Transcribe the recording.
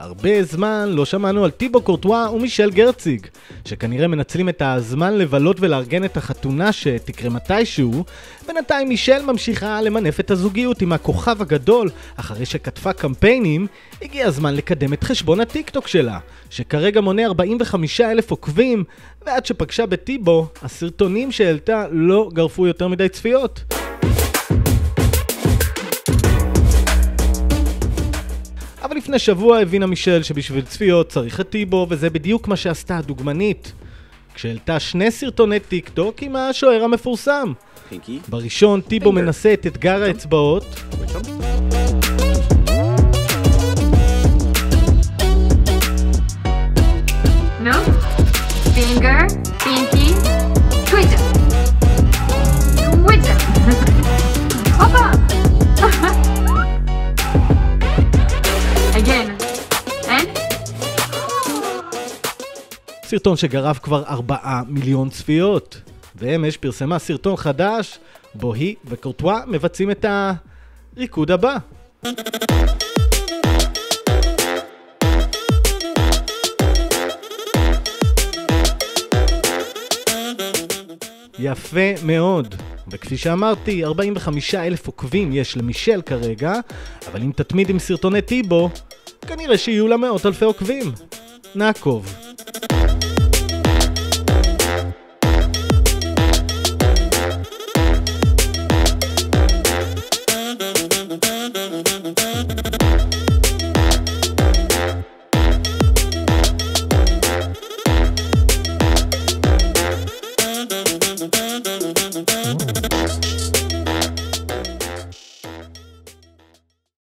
הרבה זמן לא שמענו על טיבו קורטואה ומישל גרציג, שכנראה מנצלים את הזמן לבלות ולארגן את החתונה שתקרה מתישהו, בינתיים מישל ממשיכה למנף את הזוגיות עם הכוכב הגדול, אחרי שכתבה קמפיינים, הגיע הזמן לקדם את חשבון הטיקטוק שלה, שכרגע מונה 45 אלף עוקבים, ועד שפגשה בטיבו, הסרטונים שהעלתה לא גרפו יותר מדי צפיות. לפני שבוע הבינה מישל שבשביל צפיות צריך את טיבו, וזה בדיוק מה שעשתה הדוגמנית. כשהעלתה שני סרטוני טיק טוק עם השוער המפורסם. בראשון טיבו. מנסה את אתגר האצבעות, No? Finger, pinky, סרטון שגרף כבר 4 מיליון צפיות. ואמש פרסמה סרטון חדש, בו היא וקורטואה מבצעים את הריקוד הבא. יפה מאוד. וכפי שאמרתי, 45 אלף עוקבים יש למישל כרגע, אבל אם תתמיד עם סרטוני טיבו, כנראה שיהיו לה מאות אלפי עוקבים. נעקוב.